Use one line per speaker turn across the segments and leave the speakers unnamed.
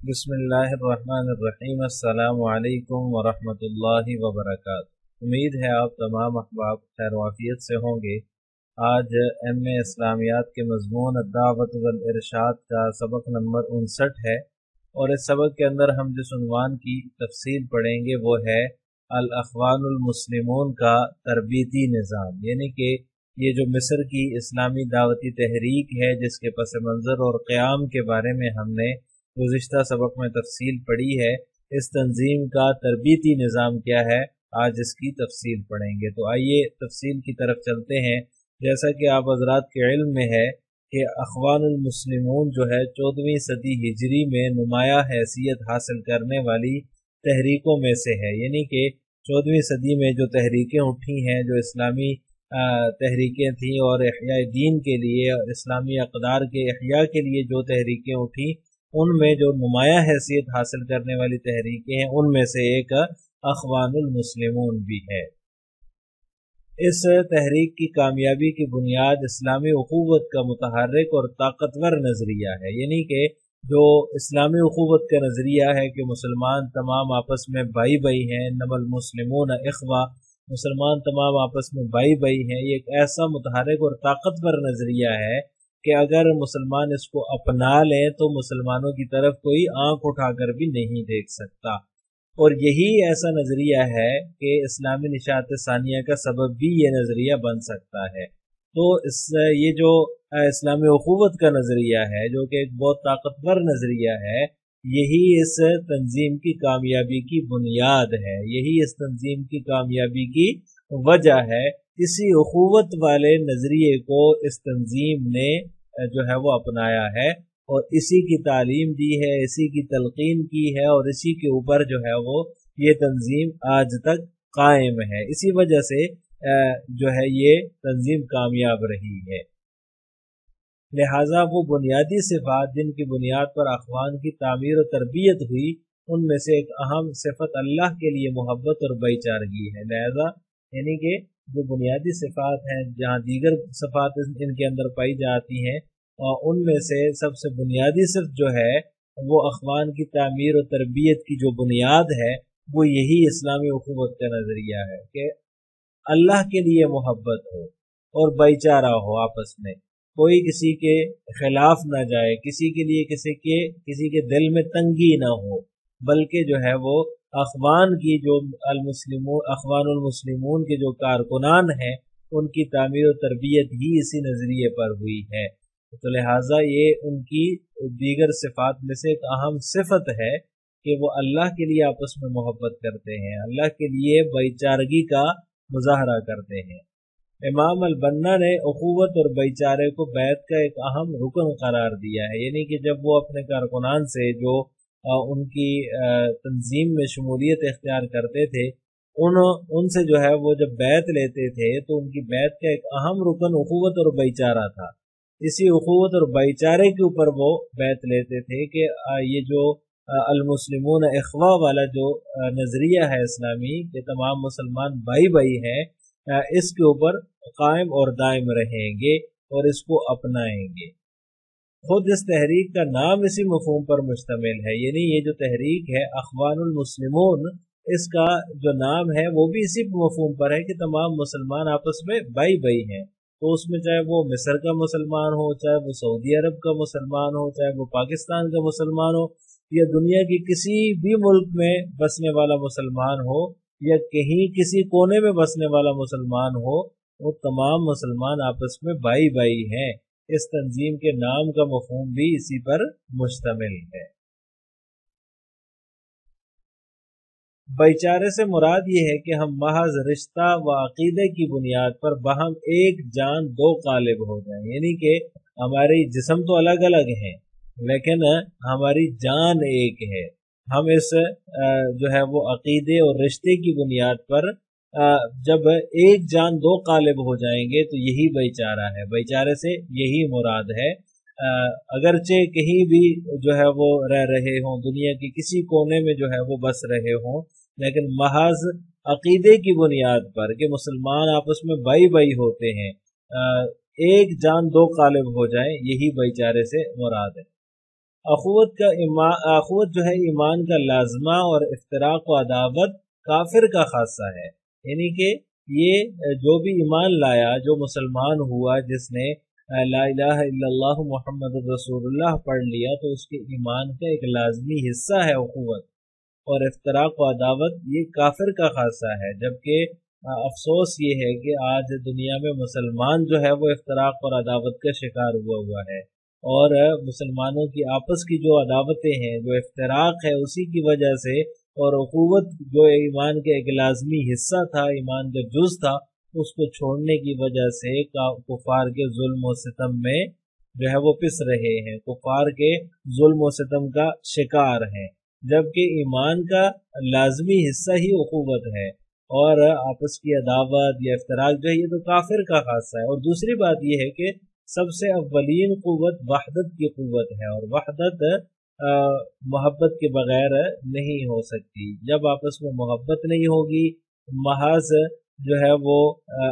बसमीम अल्लाम वरहमतुल्लाहि वबरकात उम्मीद है आप तमाम अहबाब खैर वाफियत से होंगे आज एम ए इस्लामियात के मजमून दावत इरशाद का सबक नंबर उनसठ है और इस सबक के अंदर हम जिस उनवान की तफसील पढ़ेंगे वो है अल अखवानमसलिमून का तरबीती निज़ाम यानी कि ये जो मिस्र की इस्लामी दावती तहरीक है जिसके पस मंज़र और क़्याम के बारे में हमने गुज्त सबक में तफसील पढ़ी है इस तंजीम का तरबीती निज़ाम क्या है आज इसकी तफसील पढ़ेंगे तो आइए तफसील की तरफ़ चलते हैं जैसा कि आप हजरात के इल्म में है कि अखवानमसलिमून जो है चौदहवीं सदी हिजरी में नुमाया हैसियत हासिल करने वाली तहरीकों में से है यानी कि चौदहवीं सदी में जो तहरीकें उठी हैं, जो इस्लामी तहरीकें थीं और अहिया दीन के लिए और इस्लामी अकदार के अहिया के लिए जो तहरीकें उठी, उनमें जो नुमाया हैसियत हासिल करने वाली तहरीकें हैं, उनमें से एक अखवानमसलिमून भी है। इस तहरीक की कामयाबी की बुनियाद इस्लामी अखूवत का मुतहरक और ताकतवर नज़रिया है, यानी कि जो इस्लामी अखूवत का नज़रिया है कि मुसलमान तमाम आपस में भाई भाई हैं नमल मुसलमून अखवा मुसलमान तमाम आपस में भाई भाई हैं। ये एक ऐसा मुतहरक और ताकतवर नज़रिया है कि अगर मुसलमान इसको अपना लें तो मुसलमानों की तरफ़ कोई आँख उठाकर भी नहीं देख सकता। और यही ऐसा नज़रिया है कि इस्लामी निशात सानिया का सबब भी ये नज़रिया बन सकता है। तो इस, ये जो इस्लामी अखूवत का नज़रिया है, जो कि एक बहुत ताकतवर नज़रिया है, यही इस तंजीम की कामयाबी की बुनियाद है, यही इस तंजीम की कामयाबी की वजह है। इसी अखूवत वाले नज़रिए को इस तंजीम ने जो है वो अपनाया है और इसी की तालीम दी है, इसी की तलकीन की है और इसी के ऊपर जो है वो ये तंजीम आज तक कायम है। इसी वजह से जो है ये तंजीम कामयाब रही है। लिहाजा वो बुनियादी सिफात जिनकी बुनियाद पर अखवान की तामीर और तरबियत हुई, उनमें से एक अहम सिफत अल्लाह के लिए मोहब्बत और भाईचारगी है। लिहाजा यानी कि जो बुनियादी सिफात हैं, जहाँ दीगर सिफात इनके अंदर पाई जाती हैं, और उनमें से सबसे बुनियादी सिर्फ़ जो है, वो अखबान की तामीर और तरबियत की जो बुनियाद है, वो यही इस्लामी हुकूमत का नज़रिया है कि अल्लाह के लिए मोहब्बत हो और भाईचारा हो आपस में। कोई किसी के खिलाफ ना जाए, किसी के लिए किसी के किसी के दिल में तंगी ना हो, बल्कि जो है वो अखबान की जो अखबानमसलिमून के जो कारकुनान हैं, उनकी तामीर और तरबियत ही इसी नज़रिए पर हुई है। तो लिहाजा ये उनकी दीगर सिफात में से एक अहम सिफत है कि वो अल्लाह के लिए आपस में मोहब्बत करते हैं। अल्लाह के लिए भाईचारगी का मुजाहरा करते हैं। इमाम अलबन्ना ने अखूवत और भाईचारे को बैत का एक अहम रुकन करार दिया है। यानी कि जब वो अपने कारकुनान से जो उनकी तंजीम में शमूलियत इख्तियार करते थे, उन, उनसे जो है वो जब बैत लेते थे तो उनकी बैत का एक अहम रुकन अखूवत और भाईचारा था। इसी अखूवत और भाईचारे के ऊपर वो बैत लेते थे कि ये जो अलमुसलिमून अखवा वाला जो नज़रिया है इस्लामी के तमाम मुसलमान भाई भाई हैं इसके ऊपर कायम और दायम रहेंगे और इसको अपनाएँगे खुद इस तहरीक का नाम इसी मफहम पर मुश्तमिल है यानी ये जो तहरीक है अखबानमसलिमून इसका जो नाम है वो भी इसी मफहम पर है कि तमाम मुसलमान आपस में भाई भाई हैं तो उसमें चाहे वो मिस्र का मुसलमान हो चाहे वो सऊदी अरब का मुसलमान हो चाहे वो पाकिस्तान का मुसलमान हो या दुनिया की किसी भी मुल्क में बसने वाला मुसलमान हो, या कहीं किसी कोने में बसने वाला मुसलमान हो, वो तमाम मुसलमान आपस में भाई भाई हैं। इस तंजीम के नाम का मफहूम भी इसी पर मुश्तमिल है। भाईचारे से मुराद ये है कि हम महज रिश्ता व अकीदे की बुनियाद पर बहम एक जान दो कालिब हो जाए। यानी कि हमारे जिसम तो अलग अलग हैं लेकिन हमारी जान एक है। हम इस जो है वो अकीदे और रिश्ते की बुनियाद पर जब एक जान दो कालिब हो जाएँगे तो यही भाईचारा है। भाईचारे से यही मुराद है। अगरचे कहीं भी जो है वो रह रहे हों, दुनिया के किसी कोने में जो है वो बस रहे हों, लेकिन महज अकीदे की बुनियाद पर कि मुसलमान आपस में बाई बाई होते हैं एक जान दो कालिब हो जाए, यही भाईचारे से मुराद है। अखवत का अखवत जो है ईमान का लाजमा और इफ्तराक व अदावत काफिर का खासा है। यानी कि ये, जो भी ईमान लाया, जो मुसलमान हुआ, जिसने ला मोहम्मद रसूलुल्लाह पढ़ लिया तो उसके ईमान का एक लाजमी हिस्सा है अखवत और इफ्तराक व अदावत ये काफिर का खासा है, जबकि अफसोस ये है कि आज दुनिया में मुसलमान जो है वो इफ्तराक और अदावत का शिकार हुआ हुआ है। और मुसलमानों की आपस की जो अदावतें हैं, जो इफ्तराक है उसी की वजह से और अकूवत जो ईमान के एक लाजमी हिस्सा था, ईमान का जुज था, उसको छोड़ने की वजह से कुफार के जुल्म सितम में जो है वो पिस रहे हैं। कुफार के जुल्म सितम का शिकार हैं। जबकि ईमान का लाजमी हिस्सा ही अकूवत है और आपस की अदावत या इफ्तराक जो है, ये तो काफिर का खासा है। और दूसरी बात यह है कि सबसे अवलीन क़वत वहदत की क़वत है और वहदत मोहब्बत के बगैर नहीं हो सकती। जब आपस में मोहब्बत नहीं होगी, महज जो है वो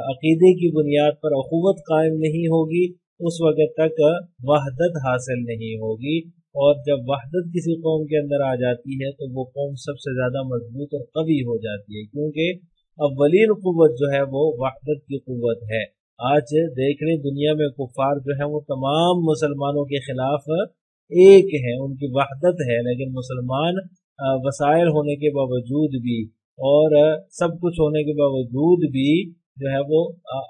अकीदे की बुनियाद पर अखवत कायम नहीं होगी, उस वक़्त तक वहदत हासिल नहीं होगी। और जब वहदत किसी कौम के अंदर आ जाती है तो वो कौम सबसे ज़्यादा मज़बूत और कवी हो जाती है, क्योंकि अवलीन कुत जो है वो वहदत की कुत है। आज देख रहे दुनिया में कुफार जो है, वो तमाम मुसलमानों के खिलाफ एक है, उनकी वहदत है, लेकिन मुसलमान वसायल होने के बावजूद भी और सब कुछ होने के बावजूद भी जो है, वो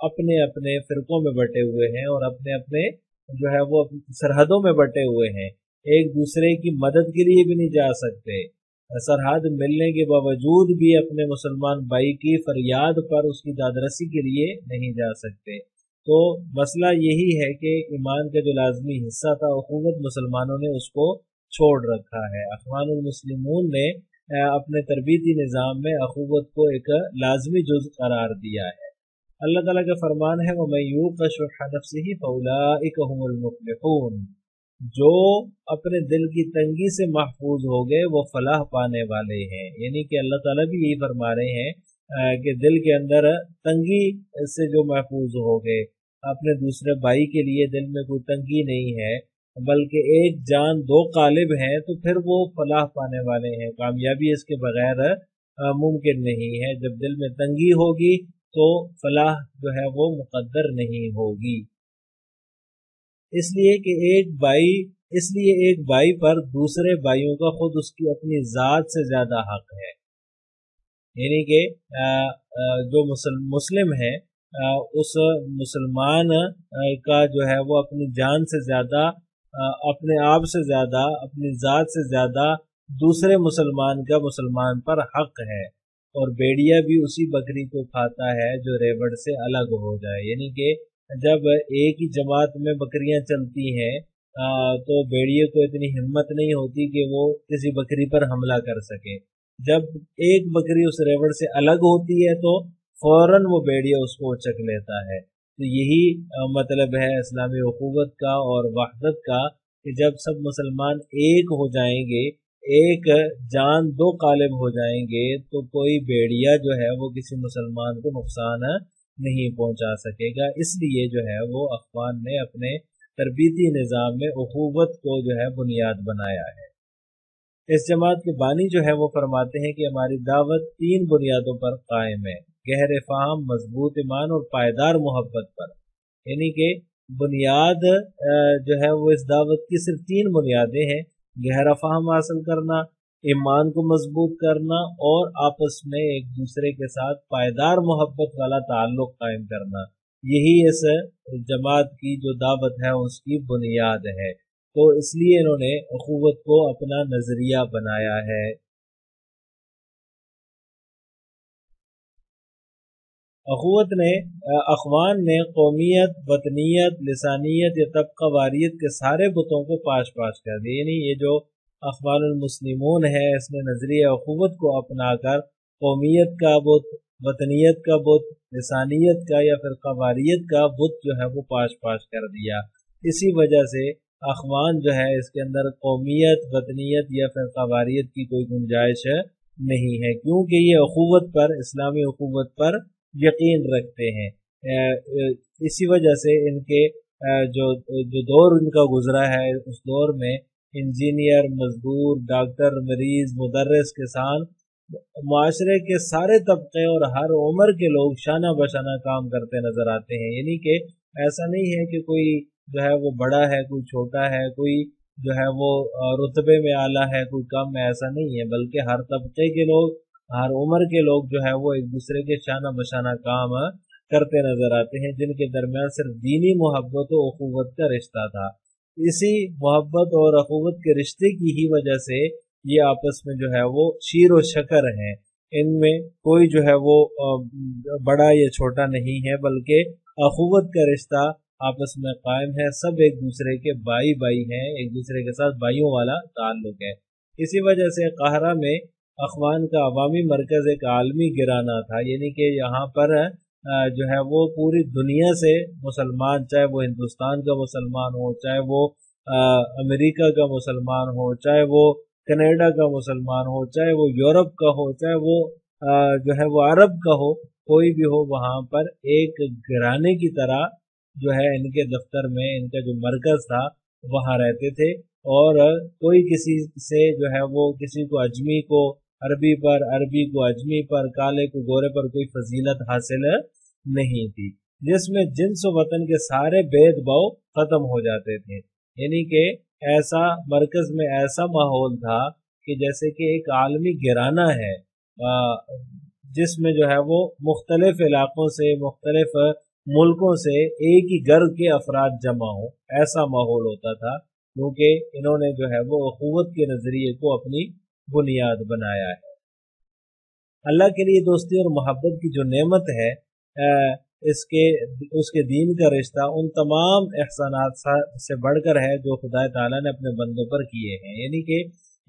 अपने अपने फिरकों में बटे हुए हैं और अपने अपने जो है, वो सरहदों में बटे हुए हैं। एक दूसरे की मदद के लिए भी नहीं जा सकते। सरहद मिलने के बावजूद भी अपने मुसलमान भाई की फरियाद पर उसकी दादरसी के लिए नहीं जा सकते। तो मसला यही है कि ईमान का जो लाजमी हिस्सा था, हुकूमत मुसलमानों ने उसको छोड़ रखा है। मुस्लिमून ने अपने तरबीती निज़ाम में अखूबत को एक लाजमी जुज करार दिया है। अल्लाह ताला का फरमान है वो मैं यूँ का से ही फौला जो अपने दिल की तंगी से महफूज हो गए, वो फलाह पाने वाले हैं। यानी कि अल्लाह ताला भी यही फरमा रहे हैं कि दिल के अंदर तंगी से जो महफूज हो गए, अपने दूसरे भाई के लिए दिल में कोई तंगी नहीं है, बल्कि एक जान, दो कालिब हैं तो फिर वो फलाह पाने वाले हैं। कामयाबी इसके बगैर मुमकिन नहीं है। जब दिल में तंगी होगी तो फलाह जो है वो मुकद्दर नहीं होगी। इसलिए कि एक भाई इसलिए एक भाई पर दूसरे भाइयों का खुद उसकी अपनी ज़ात से ज़्यादा हक है। यानी कि जो मुस्लिम है उस मुसलमान का जो है वो अपनी जान से ज़्यादा अपने आप से ज़्यादा, अपनी ज़ात से ज़्यादा दूसरे मुसलमान का मुसलमान पर हक है। और बेड़िया भी उसी बकरी को खाता है जो रेवड़ से अलग हो जाए। यानी कि जब एक ही जमात में बकरियाँ चलती हैं तो भेड़िए को इतनी हिम्मत नहीं होती कि वो किसी बकरी पर हमला कर सके। जब एक बकरी उस रेवड़ से अलग होती है तो फ़ौरन वो भेड़िया उसको चक लेता है। तो यही मतलब है इस्लामी हुकूमत का और वहदत का कि जब सब मुसलमान एक हो जाएँगे, एक जान दो कालिब हो जाएँगे तो कोई भेड़िया जो है वो किसी मुसलमान को नुकसान नहीं पहुँचा सकेगा। इसलिए जो है वो अफवान ने अपने तरबीती निज़ाम में अखूबत को जो है बुनियाद बनाया है। इस जमात के बानी जो है वो फरमाते हैं कि हमारी दावत तीन बुनियादों पर कायम है। गहरे फाहम, मज़बूत ईमान और पायदार मोहब्बत पर। यानी कि बुनियाद जो है वो इस दावत की सिर्फ़ तीन बुनियादें हैं। गहरा फाहम हासिल करना ईमान को मज़बूत करना और आपस में एक दूसरे के साथ पायदार मोहब्बत वाला ताल्लुक कायम करना। यही इस जमात की जो दावत है, उसकी बुनियाद है। तो इसलिए इन्होंने अखूवत को अपना नज़रिया बनाया है। अखवत ने अखवान ने कौमियत वतनीत लसानियत या तबका वारियत के सारे बुतों को पाश पाश कर दिए। यानी ये जो अखबारमसलिमून है, इसने नज़रिया अखूबत को अपना कर कौमियत का बुत वतनीत का बुत लसानियत का या फिर कवारियत का बुत जो है वो पाश पाश कर दिया। इसी वजह से अखबान जो है, इसके अंदर कौमियत वतनीत या फिर कबारीत की कोई गुंजाइश नहीं है, क्योंकि ये अखूवत पर, इस्लामी अखूवत पर यकीन रखते हैं। इसी वजह से इनके जो जो दौर इनका गुजरा है, उस दौर में इंजीनियर, मजदूर, डॉक्टर, मरीज़, मुदर्रस, किसान, माशरे के सारे तबके और हर उम्र के लोग शाना बशाना काम करते नज़र आते हैं। यानी कि ऐसा नहीं है कि कोई जो है वो बड़ा है, कोई छोटा है, कोई जो है वो रुतबे में आला है, कोई कम है, ऐसा नहीं है। बल्कि हर तबके के लोग, हर उम्र के लोग जो है वो एक दूसरे के शाना बशाना काम करते नज़र आते हैं, जिनके दरमियान सिर्फ़ दीनी मोहब्बत और अखूवत का रिश्ता था। इसी मोहब्बत और अखूवत के रिश्ते की ही वजह से ये आपस में जो है वो शीर व शकर हैं। इनमें कोई जो है वो बड़ा या छोटा नहीं है, बल्कि अखूवत का रिश्ता आपस में कायम है। सब एक दूसरे के भाई भाई हैं, एक दूसरे के साथ भाइयों वाला ताल्लुक है। इसी वजह से कहरा में अखवान का अवामी मरकज़ एक आलमी गिराना था। यानी कि यहाँ पर जो है वो पूरी दुनिया से मुसलमान, चाहे वो हिंदुस्तान का मुसलमान हो, चाहे वो अमेरिका का मुसलमान हो, चाहे वो कनाडा का मुसलमान हो, चाहे वो यूरोप का हो, चाहे वो जो है वो अरब का हो, कोई भी हो, वहाँ पर एक घराने की तरह जो है इनके दफ्तर में, इनका जो मरकज था, वहाँ रहते थे। और कोई किसी से जो है वो किसी को अजमी को अरबी पर, अरबी को अजमी पर, काले को गोरे पर कोई फजीलत हासिल नहीं थी, जिसमें जिन्स वतन के सारे भेदभाव खत्म हो जाते थे। यानी कि ऐसा, मरकज में ऐसा माहौल था कि जैसे कि एक आलमी गिराना है जिसमें जो है वो मुख्तलिफ़ इलाकों से, मुख्तलिफ़ मुल्कों से एक ही घर के अफराद जमा हो, ऐसा माहौल होता था, क्योंकि इन्होंने जो है वो अखूवत के नज़रिए को अपनी बुनियाद बनाया है। अल्लाह के लिए दोस्ती और मोहब्बत की जो नेमत है इसके, उसके दीन का रिश्ता उन तमाम एहसानात से बढ़कर है जो खुदा ताला ने अपने बंदों पर किए हैं। यानी कि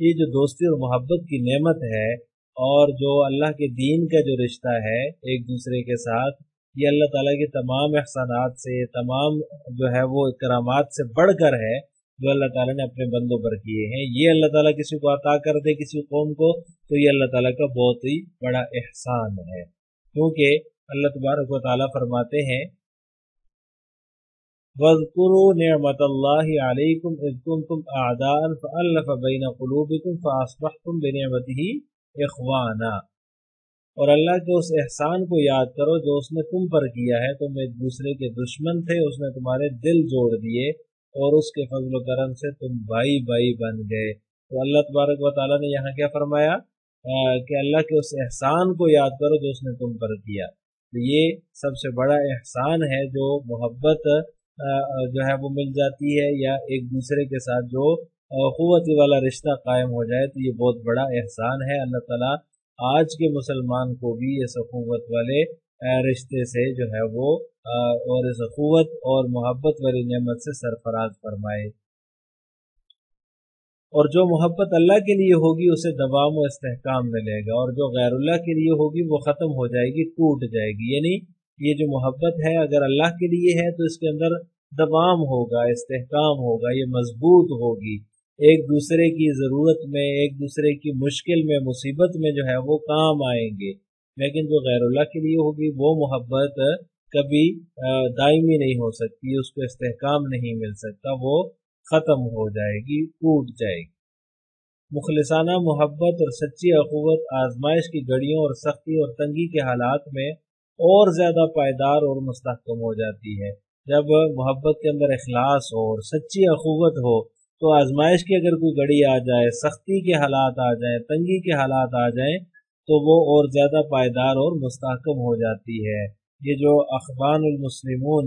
ये जो दोस्ती और मोहब्बत की नेमत है और जो अल्लाह के दीन का जो रिश्ता है एक दूसरे के साथ, ये अल्लाह ताला के तमाम एहसानात से, तमाम जो है वो करामात से बढ़कर है जो अल्लाह ताला ने अपने बंदों पर किए हैं। ये अल्लाह ताला किसी को अता कर दे किसी कौम को तो ये अल्लाह ताला का बहुत ही बड़ा एहसान है। क्योंकि अल्लाह तबारक वाली फरमाते हैं, वज़कुरू नियमतल्लाहि तुम आदान फ़अल्लफ़ बैन क़ुलूबिकुम फ़अस्बहतुम बिनिअमतिही इखवाना. और अल्लाह के उस एहसान को याद करो जो उसने तुम पर किया है, तुम एक दूसरे के दुश्मन थे, उसने तुम्हारे दिल जोड़ दिए और उसके फजल करम से तुम भाई भाई बन गए। तो अल्लाह तबारक वाली ने यहाँ क्या फरमाया? कि अल्लाह के उस एहसान को याद करो जो उसने तुम पर किया। तो ये सबसे बड़ा एहसान है जो मोहब्बत जो है वो मिल जाती है या एक दूसरे के साथ जो क़ुवत वाला रिश्ता कायम हो जाए तो ये बहुत बड़ा एहसान है। अल्लाह ताला आज के मुसलमान को भी इस अखूवत वाले रिश्ते से जो है वो और इस अखूवत और मोहब्बत वाली नमत से सरफराज फरमाए। और जो मोहब्बत अल्लाह के लिए होगी, उसे दवाम व istहकाम मिलेगा। और जो गैरुल्लाह के लिए होगी, वो ख़त्म हो जाएगी, टूट जाएगी। यानी ये जो मोहब्बत है, अगर अल्लाह के लिए है तो इसके अंदर दवाम होगा istहकाम होगा, ये मज़बूत होगी। एक दूसरे की ज़रूरत में, एक दूसरे की मुश्किल में, मुसीबत में जो है, वो काम आएँगे। लेकिन जो गैरुल्लाह के लिए होगी, वो मोहब्बत कभी दायमी नहीं हो सकती, उसको इस्तेकाम नहीं मिल सकता, वो ख़त्म हो जाएगी, टूट जाएगी। मुखलसाना मोहब्बत और सच्ची अखवत आजमाइश की घड़ियों और सख्ती और तंगी के हालात में और ज़्यादा पायदार और मुस्तकम हो जाती है। जब मोहब्बत के अंदर अखलास हो और सच्ची अखवत हो तो आजमाइश की अगर कोई घड़ी आ जाए, सख्ती के हालात आ जाए, तंगी के हालात आ जाए तो वो और ज़्यादा पायदार और मुस्तकम हो जाती है। ये जो अखबान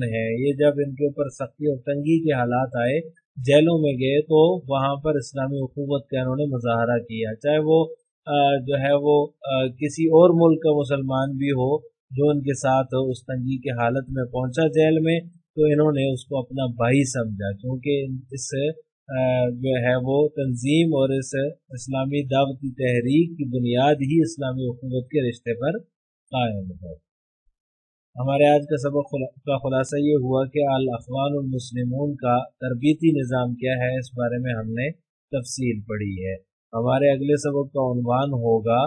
है, ये जब इनके ऊपर सख्ती और तंगी के हालात आए जेलों में गए तो वहाँ पर इस्लामी हुकूमत का इन्होंने मुजाहरा किया। चाहे वो जो है वो किसी और मुल्क का मुसलमान भी हो, जो उनके साथ उस तंगी के हालत में पहुँचा जेल में तो इन्होंने उसको अपना भाई समझा। क्योंकि इस जो है वो तंजीम और इस इस्लामी दावती तहरीक की बुनियाद ही इस्लामी हुकूमत के रिश्ते पर कायम है। हमारे आज का सबक खुला, का खुलासा ये हुआ कि अल अफवान मुस्लिम का तरबीती निज़ाम क्या है इस बारे में हमने तफसील पढ़ी है। हमारे अगले सबक का उनवान होगा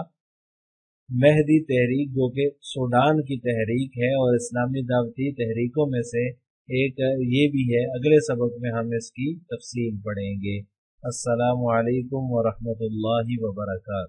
मेहदी तहरीक जो कि सूडान की तहरीक है और इस्लामी दावती तहरीकों में से एक ये भी है। अगले सबक में हम इसकी तफसील पढ़ेंगे। असलकम वरहमल वर्का